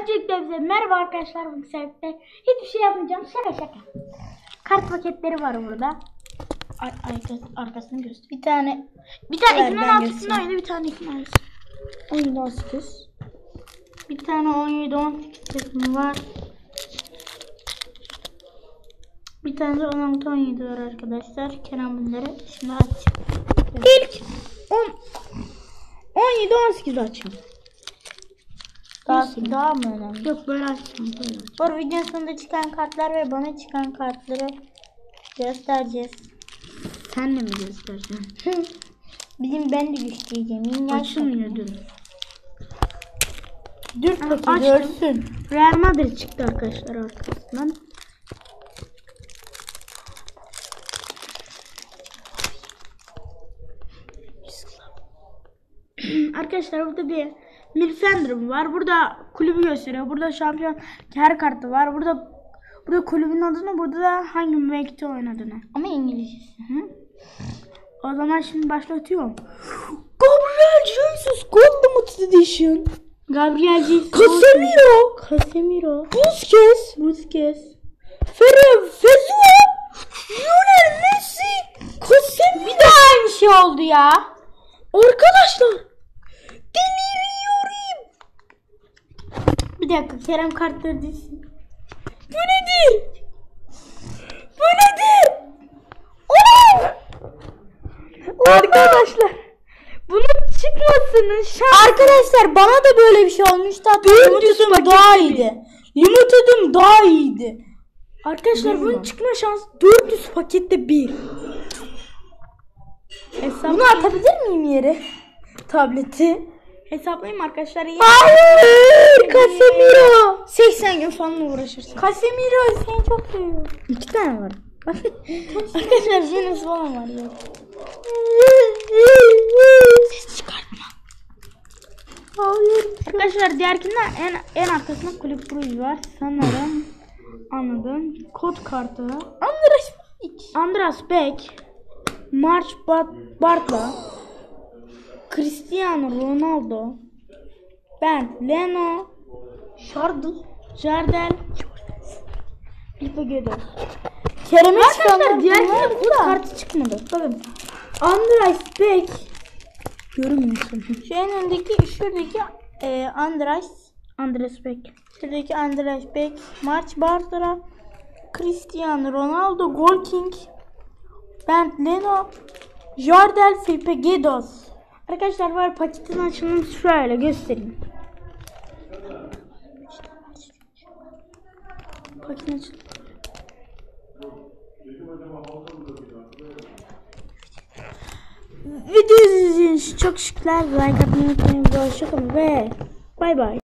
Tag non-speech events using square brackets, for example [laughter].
Öncelikle bize merhaba arkadaşlar bu sebeple hiçbir şey yapmayacağım şaka şaka. Kart paketleri var burada. Ay, ay, arkasını göster. Bir tane Bir tane 2016'sında göstereyim. oynadı bir tane 2016. 19. Bir tane 17 18 takımı var. Bir tane de 16 17 var arkadaşlar. Kenan bunları şimdi aç. İlk 10 17 18 açayım. Daha, daha mı önemli? Yok böyle açacağım böyle. Bu videonun sonunda çıkan kartlar ve bana çıkan kartları göstereceğiz. Sen de mi göstereceksin? [laughs] Bizim ben de göstereceğim. Minnak Açılmıyor dur. Dur bakayım açtım. görsün. Real Madrid çıktı arkadaşlar arkasından. [clears throat] arkadaşlar burada bir Milfender'ım var. Burada kulübü gösteriyor. Burada şampiyon her kartı var. Burada burada kulübün adını, burada da hangi mevkide oynadığını. Ama İngilizcesi. Hı? O zaman şimdi başlatıyorum. Gabriel Jesus Gold Edition. Gabriel Jesus. Casemiro. Casemiro. Busquets. Busquets. Ferre Fezua. Lionel Messi. Casemiro. Bir daha aynı şey oldu ya. Arkadaşlar. Deliriyorum. Dakika Kerem kartları dizsin. Bu nedir? Bu nedir? Oğlum! Arkadaşlar bunun çıkmasının şansı... Arkadaşlar bana da böyle bir şey olmuştu. Hatta Limited'ım daha iyiydi. Limited'ım daha iyiydi. Arkadaşlar bunun çıkma şansı 400 pakette bir. Bunu atabilir miyim yere? Tableti. Hesaplayayım arkadaşlar. İyi. Hayır! Casemiro! 80 gün falan uğraşırsın. Casemiro seni çok seviyorum. İki tane var. [laughs] Arkadaşlar Venus falan var ya. Ses çıkartma. Hayır. Arkadaşlar diğerkinden en en arkasında kulüp Brugge var. Sanırım anladım. Kod kartı. Andras Andras Beck. March Bat- Bartla. Cristiano Ronaldo. Ben Leno. Şardıl. Jardel. Filipe Gödel. Kerem'e çıkanlar bunlar kod da. kartı çıkmadı. Bakın. Andras Beck. Görünmüyorsun. Şu en öndeki şuradaki e, Andras. Andres Beck. Şuradaki Andras Beck. March Bartra. Cristiano Ronaldo. Gol King. Ben Leno. Jardel Felipe Gedos. Arkadaşlar var paketin açılımını şöyle göstereyim. Paketin açılımı. Video izlediğiniz için çok şükürler. Like atmayı unutmayın. Hoşçakalın ve bay bay.